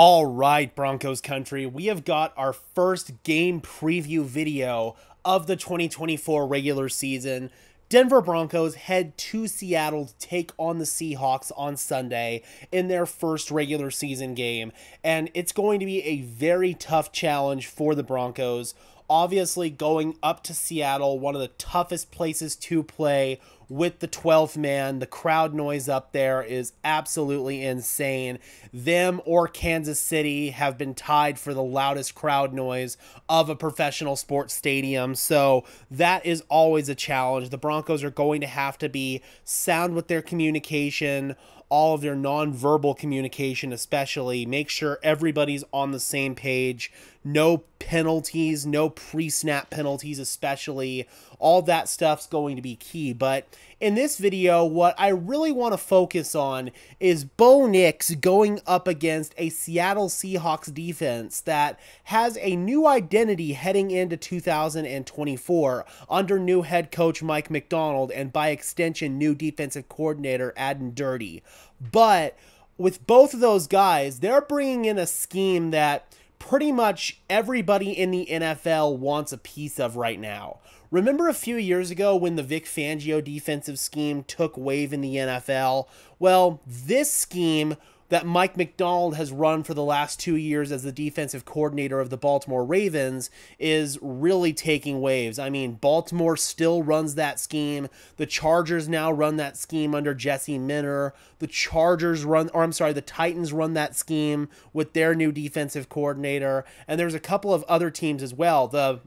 All right, Broncos country, we have got our first game preview video of the 2024 regular season. Denver Broncos head to Seattle to take on the Seahawks on Sunday in their first regular season game, and it's going to be a very tough challenge for the Broncos. Obviously, going up to Seattle, one of the toughest places to play with the 12th man. The crowd noise up there is absolutely insane. Them or Kansas City have been tied for the loudest crowd noise of a professional sports stadium. So that is always a challenge. The Broncos are going to have to be sound with their communication all of their nonverbal communication, especially. Make sure everybody's on the same page. No penalties, no pre snap penalties, especially. All that stuff's going to be key. But in this video, what I really want to focus on is Bo Nix going up against a Seattle Seahawks defense that has a new identity heading into 2024 under new head coach Mike Macdonald and by extension new defensive coordinator Aden Durde. But with both of those guys, they're bringing in a scheme that pretty much everybody in the NFL wants a piece of right now. Remember a few years ago when the Vic Fangio defensive scheme took wave in the NFL? Well, this scheme that Mike Macdonald has run for the last two years as the defensive coordinator of the Baltimore Ravens is really taking waves. I mean, Baltimore still runs that scheme. The Chargers now run that scheme under Jesse Minter. The Chargers run, or I'm sorry, the Titans run that scheme with their new defensive coordinator. And there's a couple of other teams as well. The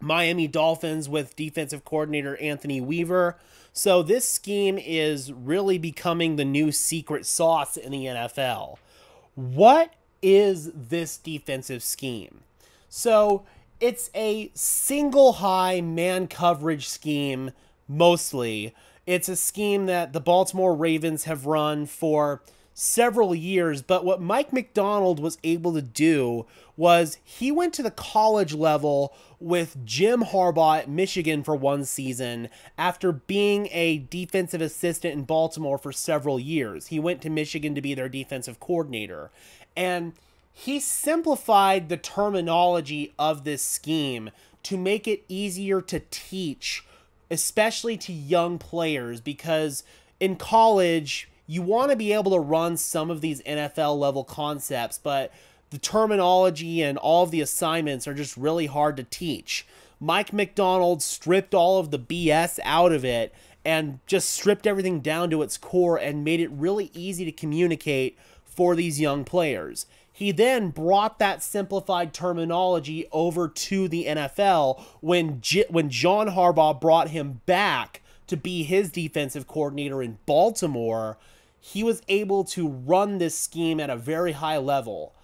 Miami Dolphins with defensive coordinator Anthony Weaver. So this scheme is really becoming the new secret sauce in the NFL. What is this defensive scheme? So it's a single high man coverage scheme mostly. It's a scheme that the Baltimore Ravens have run for several years, but what Mike Macdonald was able to do was he went to the college level with Jim Harbaugh at Michigan for one season after being a defensive assistant in Baltimore for several years. He went to Michigan to be their defensive coordinator. And he simplified the terminology of this scheme to make it easier to teach, especially to young players, because in college, you want to be able to run some of these NFL level concepts, but the terminology and all of the assignments are just really hard to teach. Mike Macdonald stripped all of the BS out of it and just stripped everything down to its core and made it really easy to communicate for these young players. He then brought that simplified terminology over to the NFL when J- when John Harbaugh brought him back to be his defensive coordinator in Baltimore he was able to run this scheme at a very high level.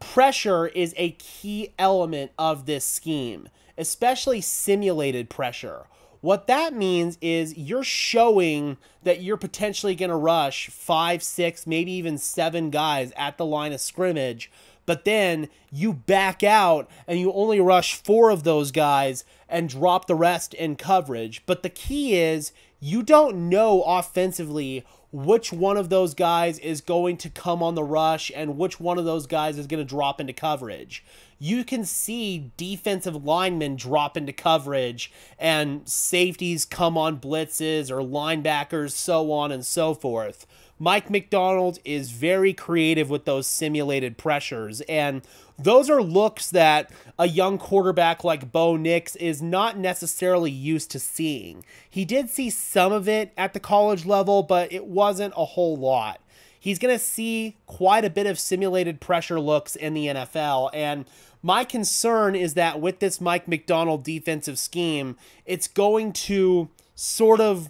Pressure is a key element of this scheme, especially simulated pressure. What that means is you're showing that you're potentially going to rush five, six, maybe even seven guys at the line of scrimmage, but then you back out and you only rush four of those guys and drop the rest in coverage. But the key is you don't know offensively which one of those guys is going to come on the rush and which one of those guys is going to drop into coverage. You can see defensive linemen drop into coverage and safeties come on blitzes or linebackers, so on and so forth. Mike Macdonald is very creative with those simulated pressures, and those are looks that a young quarterback like Bo Nix is not necessarily used to seeing. He did see some of it at the college level, but it wasn't a whole lot. He's going to see quite a bit of simulated pressure looks in the NFL, and my concern is that with this Mike Macdonald defensive scheme, it's going to sort of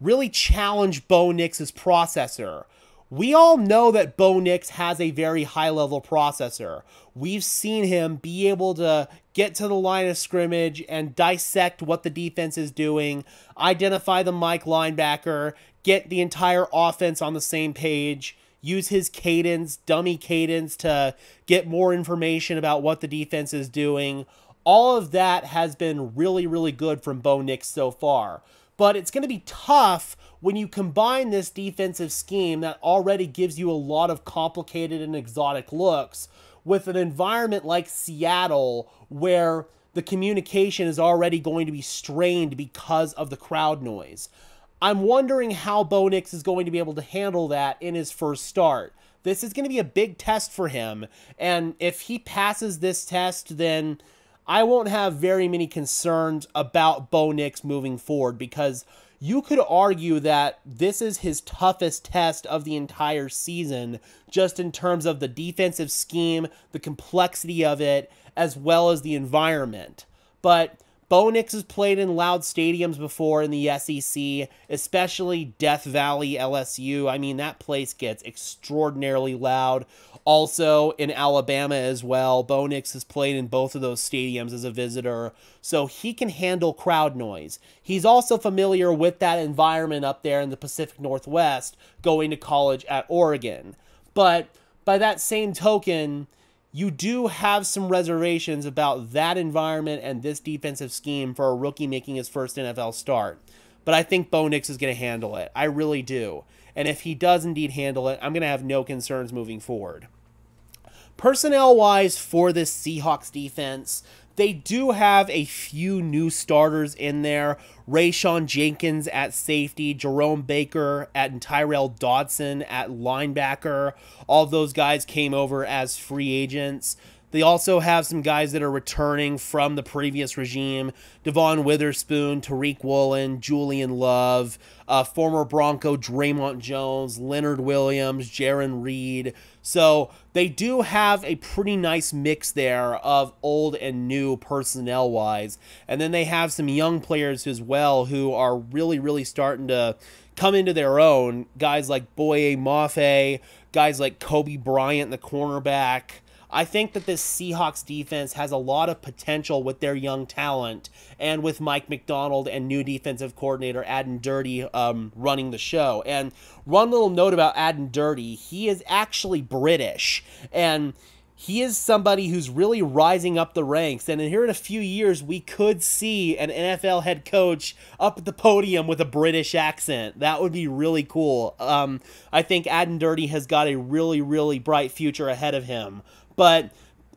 really challenge Bo Nix's processor. We all know that Bo Nix has a very high level processor. We've seen him be able to get to the line of scrimmage and dissect what the defense is doing, identify the Mike linebacker, get the entire offense on the same page, use his cadence, dummy cadence to get more information about what the defense is doing. All of that has been really, really good from Bo Nix so far but it's going to be tough when you combine this defensive scheme that already gives you a lot of complicated and exotic looks with an environment like Seattle where the communication is already going to be strained because of the crowd noise. I'm wondering how Bo Nix is going to be able to handle that in his first start. This is going to be a big test for him, and if he passes this test, then I won't have very many concerns about Bo Nix moving forward because you could argue that this is his toughest test of the entire season, just in terms of the defensive scheme, the complexity of it, as well as the environment. But Bo Nix has played in loud stadiums before in the SEC, especially Death Valley LSU. I mean, that place gets extraordinarily loud also in Alabama as well. Bo Nix has played in both of those stadiums as a visitor, so he can handle crowd noise. He's also familiar with that environment up there in the Pacific Northwest going to college at Oregon. But by that same token, you do have some reservations about that environment and this defensive scheme for a rookie making his first NFL start. But I think Bo Nix is going to handle it. I really do. And if he does indeed handle it, I'm going to have no concerns moving forward. Personnel wise for this Seahawks defense, they do have a few new starters in there. Rayshawn Jenkins at safety, Jerome Baker at and Tyrel Dodson at linebacker. All those guys came over as free agents. They also have some guys that are returning from the previous regime Devon Witherspoon, Tariq Woolen, Julian Love, uh, former Bronco Dre'Mont Jones, Leonard Williams, Jarran Reed. So they do have a pretty nice mix there of old and new personnel wise. And then they have some young players as well who are really, really starting to come into their own. Guys like Boye Mafe, guys like Coby Bryant, the cornerback. I think that this Seahawks defense has a lot of potential with their young talent and with Mike Macdonald and new defensive coordinator Aden Durde um, running the show. And one little note about Aden Durde, he is actually British. And he is somebody who's really rising up the ranks. And here in a few years, we could see an NFL head coach up at the podium with a British accent. That would be really cool. Um, I think Aden Durde has got a really, really bright future ahead of him. But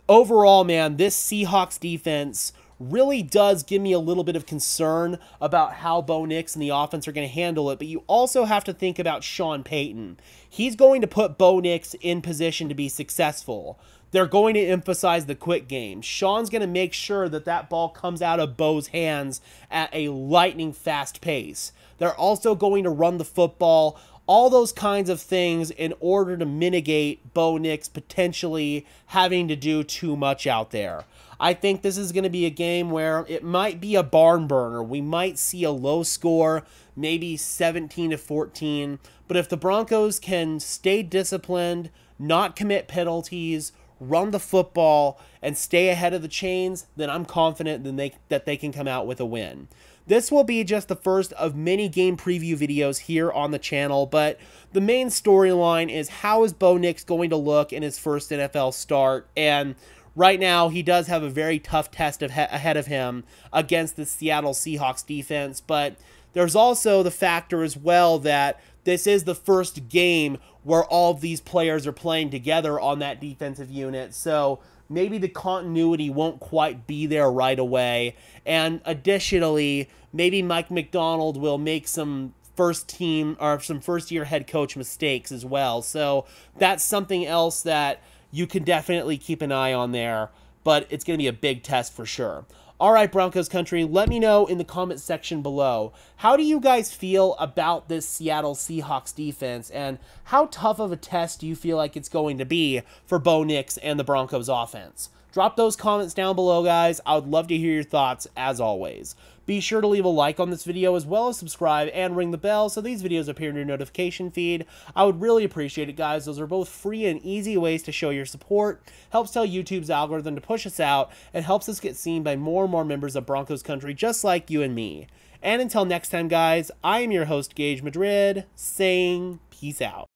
overall, man, this Seahawks defense really does give me a little bit of concern about how Bo Nix and the offense are going to handle it. But you also have to think about Sean Payton. He's going to put Bo Nix in position to be successful. They're going to emphasize the quick game. Sean's going to make sure that that ball comes out of Bo's hands at a lightning fast pace. They're also going to run the football all those kinds of things in order to mitigate Bo Nix potentially having to do too much out there. I think this is going to be a game where it might be a barn burner. We might see a low score, maybe 17 to 14. But if the Broncos can stay disciplined, not commit penalties, run the football, and stay ahead of the chains, then I'm confident that they, that they can come out with a win. This will be just the first of many game preview videos here on the channel, but the main storyline is how is Bo Nix going to look in his first NFL start, and right now he does have a very tough test of ahead of him against the Seattle Seahawks defense, but there's also the factor as well that this is the first game where all of these players are playing together on that defensive unit, so maybe the continuity won't quite be there right away. And additionally, maybe Mike Macdonald will make some first team or some first year head coach mistakes as well. So that's something else that you can definitely keep an eye on there, but it's going to be a big test for sure. All right, Broncos country, let me know in the comment section below. How do you guys feel about this Seattle Seahawks defense, and how tough of a test do you feel like it's going to be for Bo Nix and the Broncos offense? Drop those comments down below, guys. I would love to hear your thoughts, as always. Be sure to leave a like on this video as well as subscribe and ring the bell so these videos appear in your notification feed. I would really appreciate it, guys. Those are both free and easy ways to show your support, helps tell YouTube's algorithm to push us out, and helps us get seen by more and more members of Broncos country just like you and me. And until next time, guys, I am your host, Gage Madrid, saying peace out.